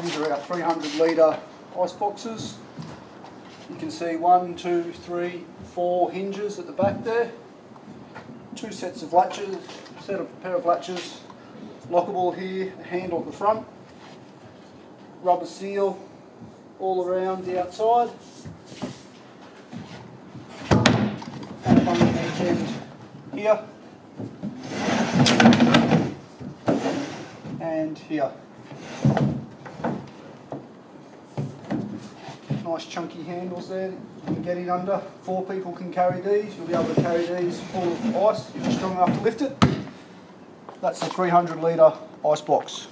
These are our 300 litre ice boxes. You can see one, two, three, four hinges at the back there. Two sets of latches, set of pair of latches, lockable here, handle at the front, rubber seal all around the outside, and on edge end here, and here. Nice chunky handles there can get it under. Four people can carry these. You'll be able to carry these full of ice if you're strong enough to lift it. That's a 300 litre ice box.